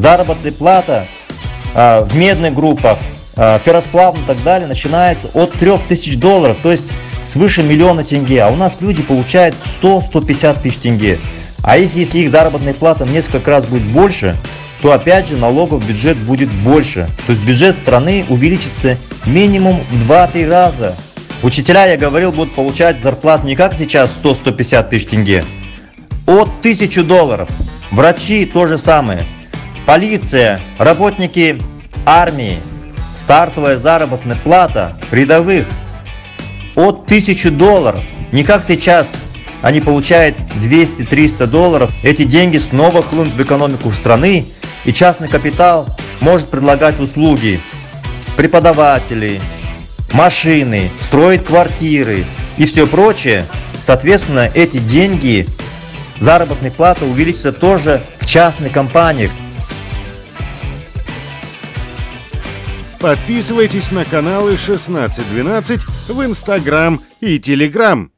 заработная плата а, в медных группах, а, ферросплавных и так далее начинается от 3000 долларов, то есть свыше миллиона тенге. А у нас люди получают 100-150 тысяч тенге. А если, если их заработная плата в несколько раз будет больше, то опять же налогов в бюджет будет больше. То есть бюджет страны увеличится минимум в 2-3 раза. Учителя, я говорил, будут получать зарплату не как сейчас 100-150 тысяч тенге, от 1000 долларов. Врачи то же самое. Полиция, работники армии, стартовая заработная плата рядовых от 1000 долларов. Не как сейчас они получают 200-300 долларов. Эти деньги снова хлынут в экономику страны, и частный капитал может предлагать услуги преподавателей, машины, строить квартиры и все прочее. Соответственно, эти деньги, заработная плата увеличится тоже в частных компаниях. Подписывайтесь на каналы 1612 в Инстаграм и Телеграм.